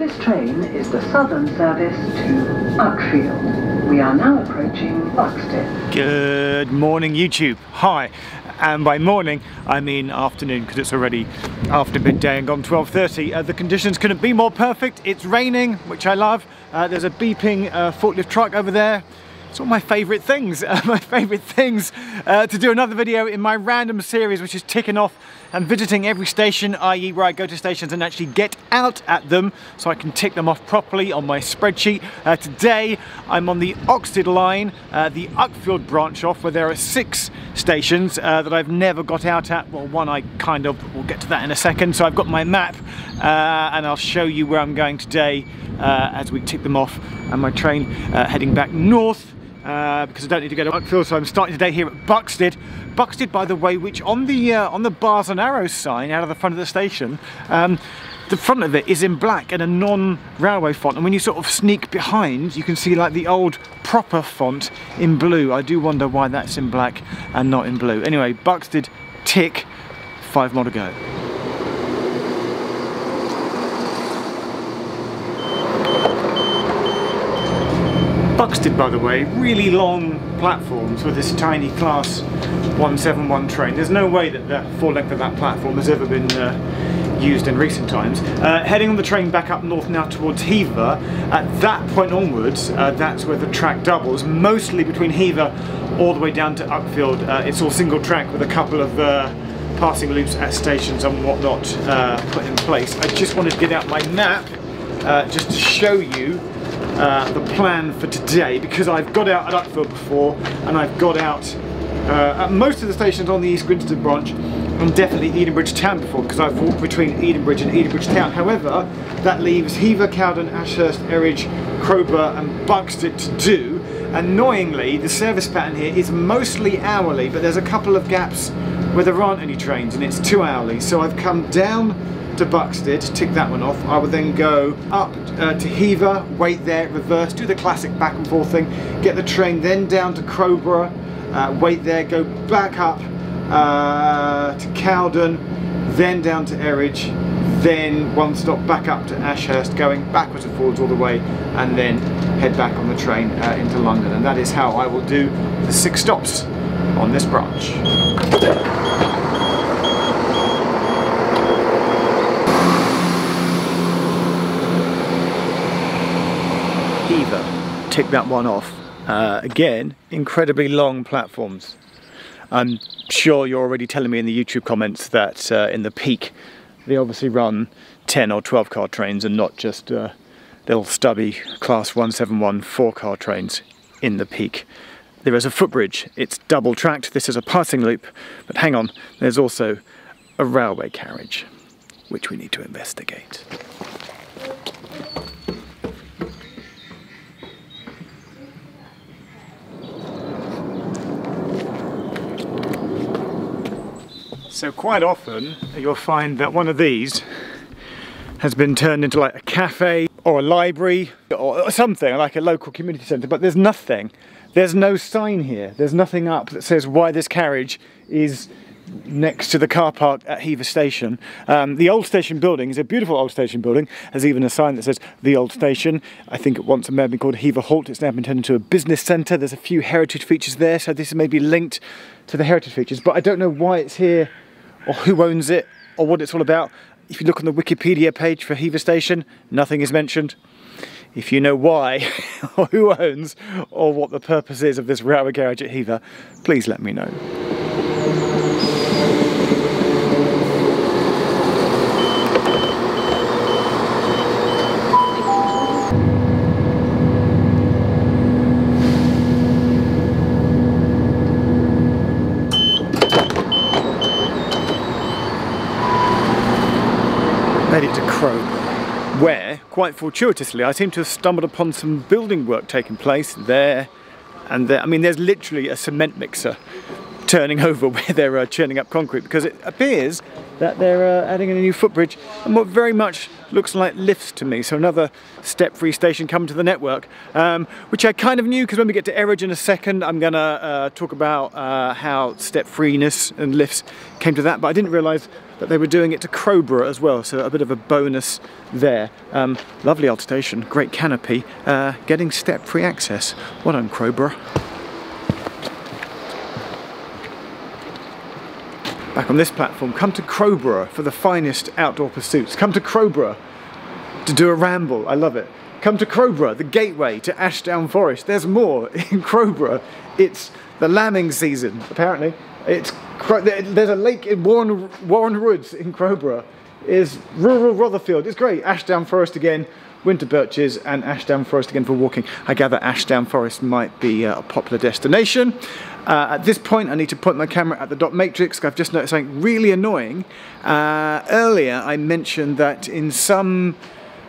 This train is the southern service to Uckfield. We are now approaching Buxted. Good morning YouTube. Hi. And by morning, I mean afternoon because it's already after midday and gone 12.30. Uh, the conditions couldn't be more perfect. It's raining, which I love. Uh, there's a beeping uh, forklift truck over there. It's one of my favourite things, uh, my favourite things uh, to do another video in my random series which is ticking off and visiting every station, i.e. where I go to stations and actually get out at them so I can tick them off properly on my spreadsheet. Uh, today I'm on the Oxted line, uh, the Uckfield branch off where there are six stations uh, that I've never got out at. Well, one I kind of, we'll get to that in a second. So I've got my map uh, and I'll show you where I'm going today as we tick them off and my train heading back north uh, because I don't need to go to Uckfield, so I'm starting today here at Buxted. Buxted, by the way, which on the uh, on the bars and arrows sign out of the front of the station, um, the front of it is in black and a non-railway font, and when you sort of sneak behind, you can see like the old proper font in blue. I do wonder why that's in black and not in blue. Anyway, Buxted, tick, five more to go. Buxted, by the way, really long platforms for this tiny class 171 train. There's no way that the full length of that platform has ever been uh, used in recent times. Uh, heading on the train back up north now towards Hever, at that point onwards, uh, that's where the track doubles, mostly between Hever all the way down to Uckfield. Uh, it's all single track with a couple of uh, passing loops at stations and whatnot uh, put in place. I just wanted to get out my map just to show you uh, the plan for today because I've got out at Uckfield before and I've got out uh, at most of the stations on the East Grinstead branch and definitely Edenbridge Town before because I've walked between Edenbridge and Edenbridge Town. However, that leaves Hever, Cowden, Ashurst, Eridge, Crowborough and Buxted to do. Annoyingly, the service pattern here is mostly hourly, but there's a couple of gaps where there aren't any trains and it's two hourly. So I've come down to Buxted, tick that one off. I would then go up uh, to Hever, wait there, reverse, do the classic back and forth thing, get the train then down to Crowborough, uh, wait there, go back up uh, to Cowden, then down to Eridge, then one stop back up to Ashurst, going backwards and forwards all the way, and then head back on the train uh, into London. And that is how I will do the six stops on this branch. Hever, tick that one off. Uh, again, incredibly long platforms. I'm sure you're already telling me in the YouTube comments that uh, in the peak they obviously run 10 or 12 car trains and not just uh, little stubby class 171 4 car trains in the peak. There is a footbridge, it's double tracked, this is a passing loop, but hang on, there's also a railway carriage, which we need to investigate. So quite often you'll find that one of these has been turned into like a cafe or a library or something like a local community centre but there's nothing there's no sign here there's nothing up that says why this carriage is next to the car park at Hever Station. Um, the old station building is a beautiful old station building. There's even a sign that says the old station. I think it once may have been called Hever Halt. It's now been turned into a business centre. There's a few heritage features there, so this may be linked to the heritage features. But I don't know why it's here or who owns it or what it's all about. If you look on the Wikipedia page for Hever Station, nothing is mentioned. If you know why or who owns or what the purpose is of this railway garage at Hever, please let me know. Made it to Crow, where, quite fortuitously, I seem to have stumbled upon some building work taking place there and there. I mean, there's literally a cement mixer turning over where they're uh, churning up concrete because it appears that they're uh, adding in a new footbridge and what very much looks like lifts to me. So another step-free station coming to the network, um, which I kind of knew because when we get to Eridge in a second, I'm going to uh, talk about uh, how step-freeness and lifts came to that, but I didn't realise that they were doing it to Crowborough as well, so a bit of a bonus there. Um, lovely old station, great canopy, uh, getting step-free access. Well done, Crowborough. Back on this platform, come to Crowborough for the finest outdoor pursuits. Come to Crowborough to do a ramble, I love it. Come to Crowborough, the gateway to Ashdown Forest. There's more in Crowborough. It's the lambing season, apparently. It's there's a lake in Warren, Warren Woods in Crowborough. Is rural Rotherfield. It's great. Ashdown Forest again, winter birches, and Ashdown Forest again for walking. I gather Ashdown Forest might be a popular destination. Uh, at this point, I need to point my camera at the dot matrix. I've just noticed something really annoying. Uh, earlier, I mentioned that in some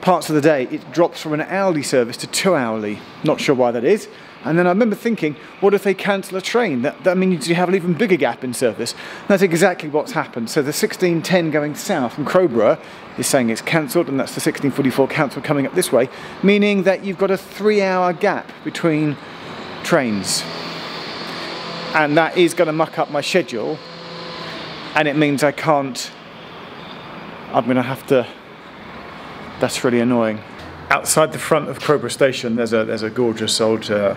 parts of the day, it drops from an hourly service to two hourly. Not sure why that is. And then I remember thinking, what if they cancel a train? That, that means you have an even bigger gap in service. that's exactly what's happened. So the 1610 going south from Crowborough is saying it's cancelled, and that's the 1644 council coming up this way, meaning that you've got a three hour gap between trains. And that is going to muck up my schedule, and it means I can't, I'm going to have to, that's really annoying outside the front of Crowborough Station, there's a there's a gorgeous old uh,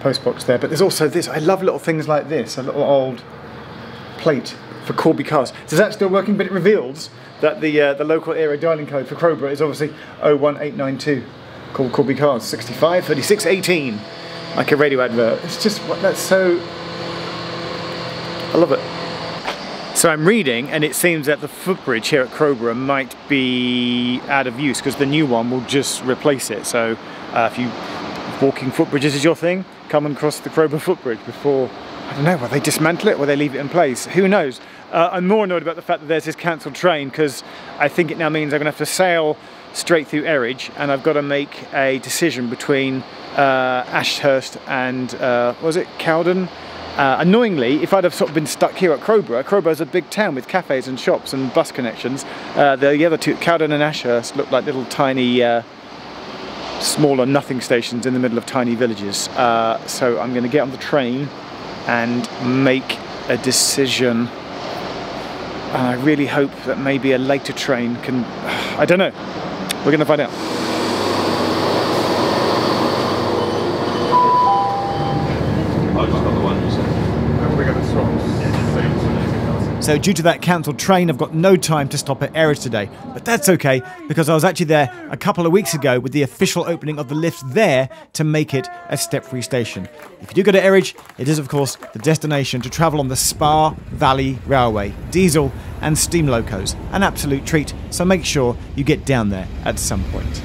postbox there. But there's also this. I love little things like this. A little old plate for Corby cars. So that's still working, but it reveals that the uh, the local area dialing code for Crowborough is obviously 01892, called Corby cars 65 36 18, like a radio advert. It's just that's so. I love it. So I'm reading and it seems that the footbridge here at Crowborough might be out of use because the new one will just replace it. So uh, if you walking footbridges is your thing, come and cross the Crowborough footbridge before, I don't know, will they dismantle it or they leave it in place? Who knows? Uh, I'm more annoyed about the fact that there's this cancelled train because I think it now means I'm going to have to sail straight through Eridge and I've got to make a decision between uh, Ashurst and, uh, was it Cowden? Uh, annoyingly, if I'd have sort of been stuck here at Crowborough, Crowborough's a big town with cafes and shops and bus connections. Uh, the other two, Cowden and Ashurst, look like little tiny, uh, smaller nothing stations in the middle of tiny villages. Uh, so I'm going to get on the train and make a decision. And I really hope that maybe a later train can, I don't know. We're going to find out. So due to that cancelled train, I've got no time to stop at Eridge today. But that's okay, because I was actually there a couple of weeks ago with the official opening of the lift there to make it a step-free station. If you do go to Eridge, it is of course the destination to travel on the Spa Valley Railway, diesel and steam locos. An absolute treat, so make sure you get down there at some point.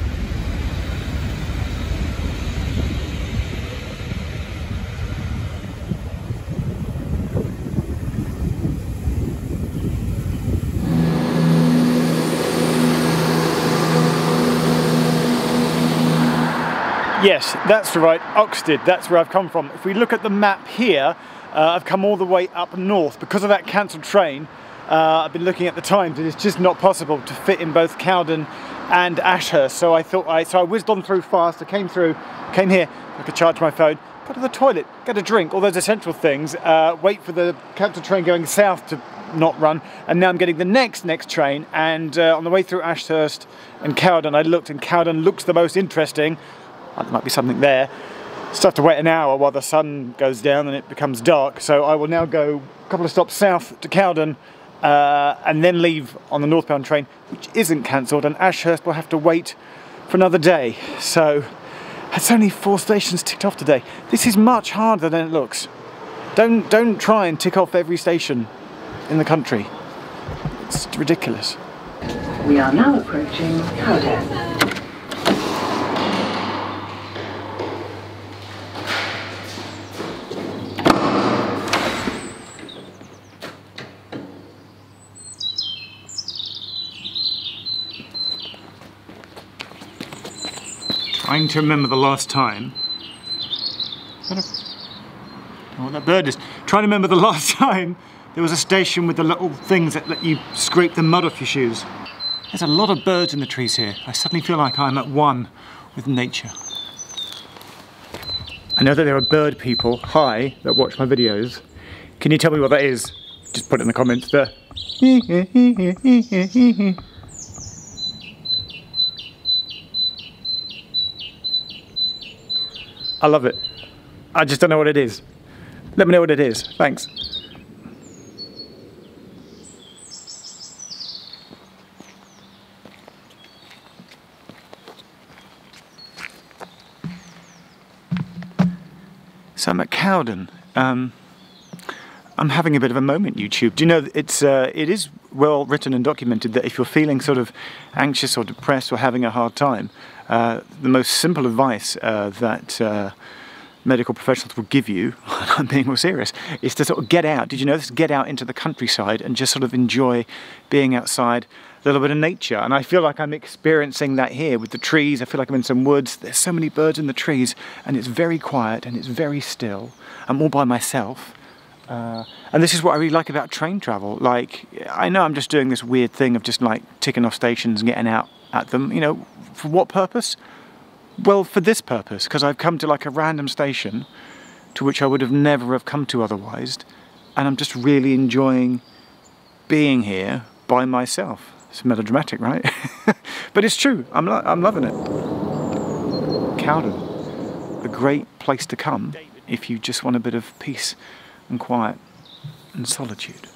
Yes, that's right, Oxted, that's where I've come from. If we look at the map here, uh, I've come all the way up north. Because of that cancelled train, uh, I've been looking at the times and it's just not possible to fit in both Cowden and Ashurst. So I thought I, so I whizzed on through fast, I came through, came here, I could charge my phone, go to the toilet, get a drink, all those essential things, uh, wait for the cancelled train going south to not run, and now I'm getting the next next train, and uh, on the way through Ashurst and Cowden, I looked and Cowden looks the most interesting, there might be something there. Still have to wait an hour while the sun goes down and it becomes dark. So I will now go a couple of stops south to Cowden uh, and then leave on the northbound train, which isn't cancelled, and Ashurst will have to wait for another day. So that's only four stations ticked off today. This is much harder than it looks. Don't don't try and tick off every station in the country. It's ridiculous. We are now approaching Cowden. Trying to remember the last time. what oh, that bird is. Trying to remember the last time there was a station with the little things that let you scrape the mud off your shoes. There's a lot of birds in the trees here. I suddenly feel like I'm at one with nature. I know that there are bird people, hi, that watch my videos. Can you tell me what that is? Just put it in the comments there. I love it. I just don't know what it is. Let me know what it is. Thanks. So I'm at Cowden. Um, I'm having a bit of a moment, YouTube. Do you know it's uh, it is well written and documented that if you're feeling sort of anxious or depressed or having a hard time, uh, the most simple advice uh, that uh, medical professionals will give you, I'm being more serious, is to sort of get out. Did you know this? Get out into the countryside and just sort of enjoy being outside, a little bit of nature. And I feel like I'm experiencing that here with the trees. I feel like I'm in some woods. There's so many birds in the trees and it's very quiet and it's very still. I'm all by myself. Uh, and this is what I really like about train travel. Like, I know I'm just doing this weird thing of just like ticking off stations and getting out at them. You know, for what purpose? Well, for this purpose, because I've come to like a random station to which I would have never have come to otherwise, and I'm just really enjoying being here by myself. It's melodramatic, right? but it's true. I'm, lo I'm loving it. Cowden, a great place to come if you just want a bit of peace and quiet and solitude.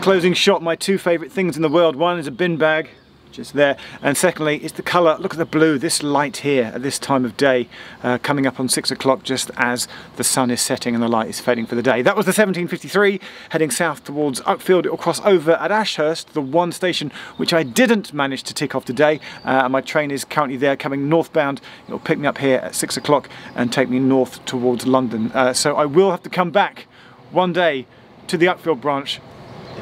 Closing shot, my two favourite things in the world. One is a bin bag, just there, and secondly, it's the colour. Look at the blue, this light here at this time of day, uh, coming up on six o'clock just as the sun is setting and the light is fading for the day. That was the 1753, heading south towards Uckfield. It will cross over at Ashurst, the one station which I didn't manage to tick off today. Uh, my train is currently there coming northbound. It will pick me up here at six o'clock and take me north towards London. Uh, so I will have to come back one day to the Uckfield branch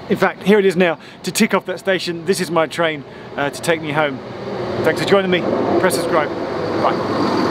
in fact, here it is now to tick off that station. This is my train uh, to take me home. Thanks for joining me. Press subscribe. Bye.